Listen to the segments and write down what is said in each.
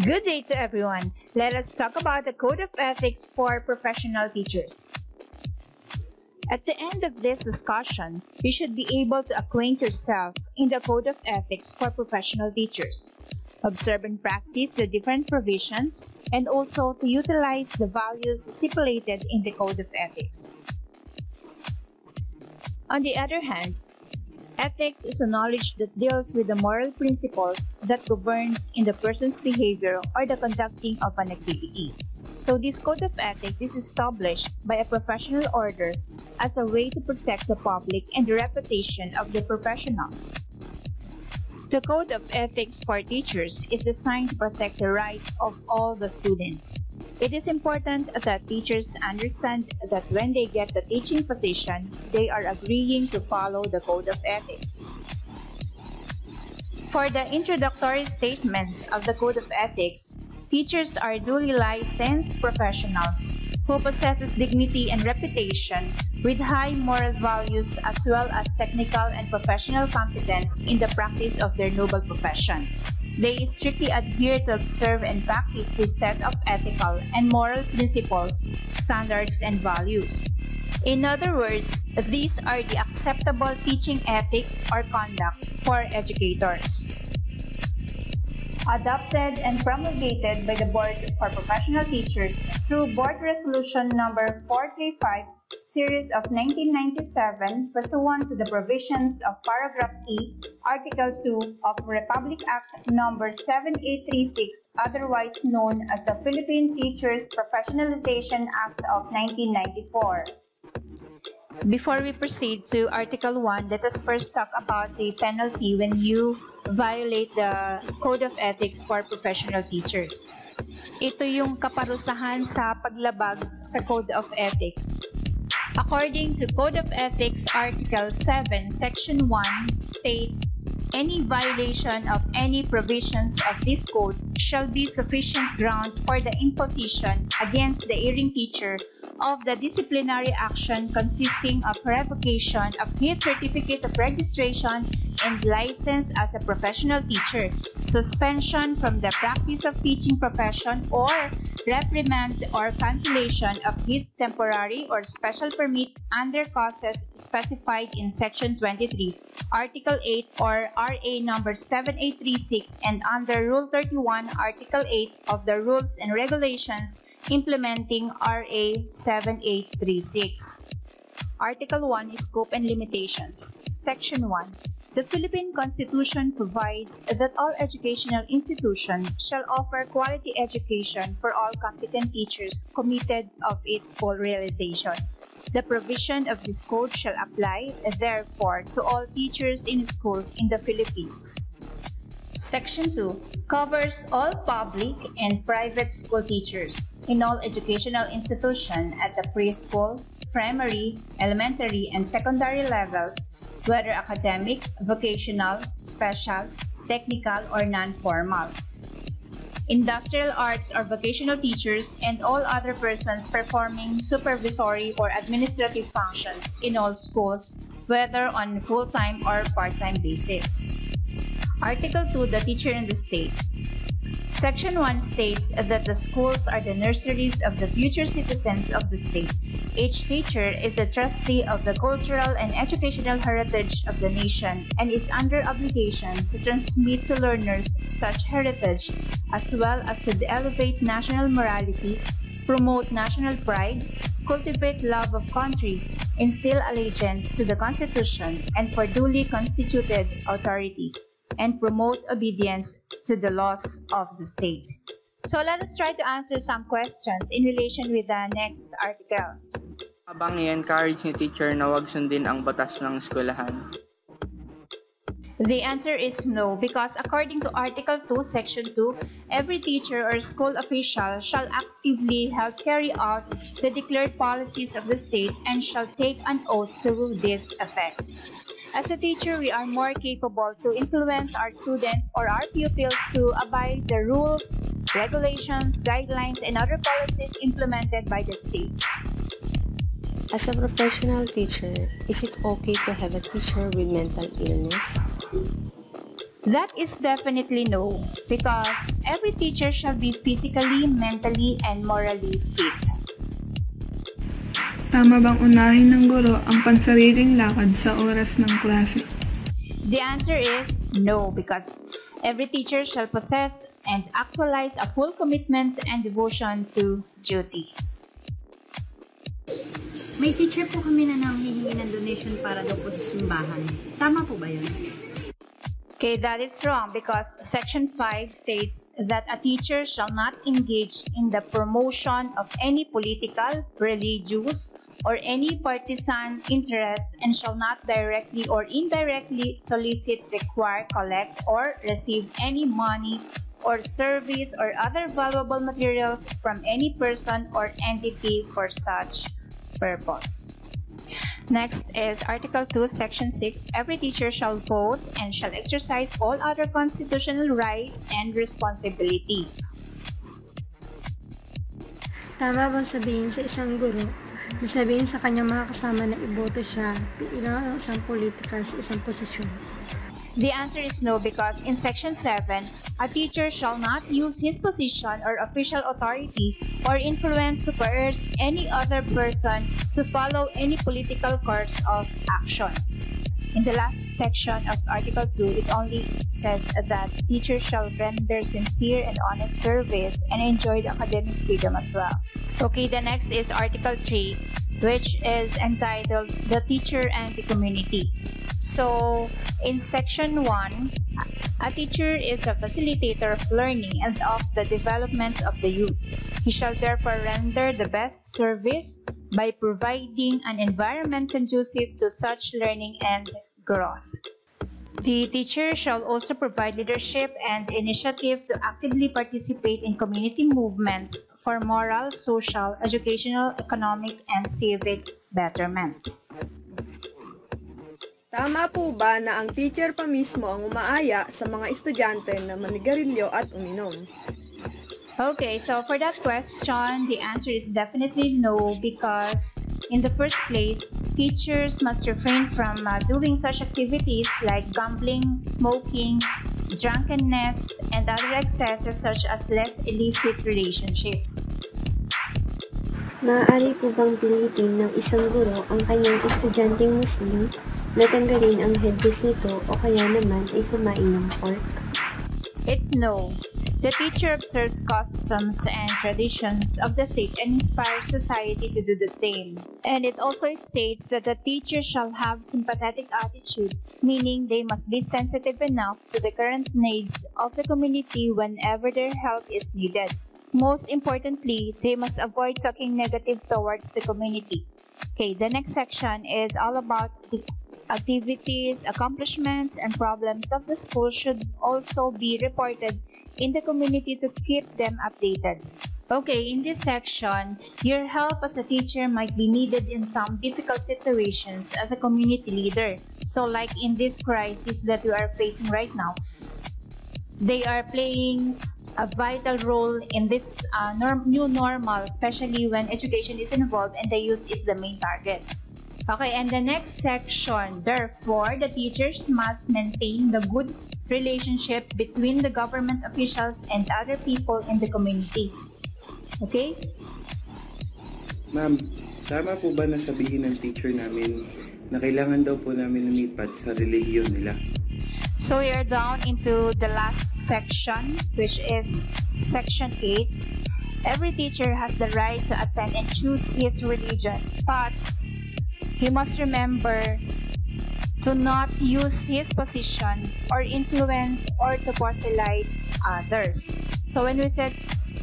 Good day to everyone. Let us talk about the Code of Ethics for Professional Teachers. At the end of this discussion, you should be able to acquaint yourself in the Code of Ethics for Professional Teachers, observe and practice the different provisions, and also to utilize the values stipulated in the Code of Ethics. On the other hand, Ethics is a knowledge that deals with the moral principles that governs in the person's behavior or the conducting of an activity. So this code of ethics is established by a professional order as a way to protect the public and the reputation of the professionals. The Code of Ethics for Teachers is designed to protect the rights of all the students. It is important that teachers understand that when they get the teaching position, they are agreeing to follow the Code of Ethics. For the introductory statement of the Code of Ethics, teachers are duly licensed professionals who possesses dignity and reputation with high moral values as well as technical and professional competence in the practice of their noble profession. They strictly adhere to observe and practice this set of ethical and moral principles, standards, and values. In other words, these are the acceptable teaching ethics or conducts for educators adopted and promulgated by the Board for Professional Teachers through Board Resolution Number 435, Series of 1997, pursuant to the provisions of Paragraph E, Article 2 of Republic Act Number 7836, otherwise known as the Philippine Teachers Professionalization Act of 1994. Before we proceed to Article 1, let us first talk about the penalty when you violate the Code of Ethics for Professional Teachers. Ito yung kaparusahan sa paglabag sa Code of Ethics. According to Code of Ethics Article 7, Section 1 states, Any violation of any provisions of this code shall be sufficient ground for the imposition against the erring teacher of the disciplinary action consisting of revocation of his certificate of registration and license as a professional teacher, suspension from the practice of teaching profession, or reprimand or cancellation of his temporary or special permit under causes specified in Section 23, Article 8 or RA number 7836 and under Rule 31, Article 8 of the Rules and Regulations implementing RA 7836. Article 1 Scope and Limitations. Section 1 the Philippine Constitution provides that all educational institutions shall offer quality education for all competent teachers committed of its full realization. The provision of this code shall apply, therefore, to all teachers in schools in the Philippines. Section 2 covers all public and private school teachers in all educational institutions at the preschool, primary, elementary, and secondary levels whether academic, vocational, special, technical, or non-formal. Industrial arts or vocational teachers and all other persons performing supervisory or administrative functions in all schools, whether on full-time or part-time basis. Article 2, the teacher in the state. Section 1 states that the schools are the nurseries of the future citizens of the state. Each teacher is the trustee of the cultural and educational heritage of the nation and is under obligation to transmit to learners such heritage as well as to elevate national morality, promote national pride, cultivate love of country, instill allegiance to the Constitution and for duly constituted authorities and promote obedience to the laws of the state. So let us try to answer some questions in relation with the next articles. Habang i-encourage ni teacher na wag sundin ang batas ng eskwelahan. The answer is no because according to Article 2, Section 2, every teacher or school official shall actively help carry out the declared policies of the state and shall take an oath to this effect. As a teacher, we are more capable to influence our students or our pupils to abide the rules, regulations, guidelines, and other policies implemented by the state. As a professional teacher, is it okay to have a teacher with mental illness? That is definitely no, because every teacher shall be physically, mentally, and morally fit. Tama bang unahin ng guro ang pansariling lakad sa oras ng klase? The answer is no, because every teacher shall possess and actualize a full commitment and devotion to duty. May teacher po kami na nanghihingi ng donation para daw po sa simbahan. Tama po ba yun? Okay, that is wrong because Section 5 states that a teacher shall not engage in the promotion of any political, religious, or any partisan interest and shall not directly or indirectly solicit, require, collect, or receive any money or service or other valuable materials from any person or entity for such purpose. Next is Article 2, Section 6. Every teacher shall vote and shall exercise all other constitutional rights and responsibilities. Tama bang sabihin sa isang guro na sabihin sa kanyang mga kasama na iboto siya bilang isang politika sa isang posisyon? The answer is no because in Section 7, a teacher shall not use his position or official authority or influence to coerce any other person to follow any political course of action. In the last section of Article 2, it only says that teachers shall render sincere and honest service and enjoy the academic freedom as well. Okay, the next is Article 3, which is entitled The Teacher and the Community. So, in Section 1, a teacher is a facilitator of learning and of the development of the youth. He shall therefore render the best service by providing an environment conducive to such learning and growth. The teacher shall also provide leadership and initiative to actively participate in community movements for moral, social, educational, economic, and civic betterment. Tama po ba na ang teacher pa mismo ang umaaya sa mga estudyante na manigarilyo at uminom? Okay, so for that question, the answer is definitely no because in the first place, teachers must refrain from uh, doing such activities like gambling, smoking, drunkenness, and other excesses such as less illicit relationships. Maaari po bang pilitin ng isang guro ang kanyang estudyanteng Muslim na tanggalin ang headdress nito o kaya naman ay kumain ng pork? It's no. The teacher observes customs and traditions of the state and inspires society to do the same. And it also states that the teacher shall have sympathetic attitude, meaning they must be sensitive enough to the current needs of the community whenever their help is needed. Most importantly, they must avoid talking negative towards the community. Okay, the next section is all about the activities, accomplishments, and problems of the school should also be reported in the community to keep them updated. Okay, in this section, your help as a teacher might be needed in some difficult situations as a community leader. So, like in this crisis that we are facing right now, they are playing a vital role in this uh, norm- new normal, especially when education is involved and the youth is the main target. Okay, and the next section, therefore, the teachers must maintain the good relationship between the government officials and other people in the community. Okay? Ma'am, tama po ba na sabihin ng teacher namin na kailangan daw po namin lumipat sa relihiyon nila? So we are down into the last section, which is section 8. Every teacher has the right to attend and choose his religion, but he must remember to not use his position or influence or to proselyte others. So when we said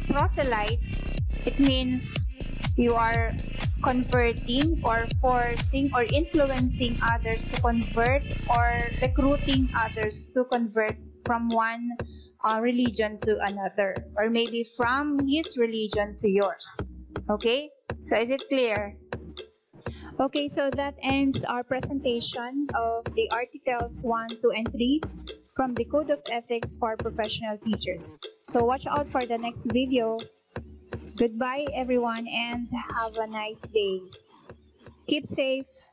proselyte, it means you are converting or forcing or influencing others to convert or recruiting others to convert from one uh, religion to another or maybe from his religion to yours. Okay? So is it clear? Okay, so that ends our presentation of the Articles 1, 2, and 3 from the Code of Ethics for Professional Teachers. So watch out for the next video. Goodbye, everyone, and have a nice day. Keep safe.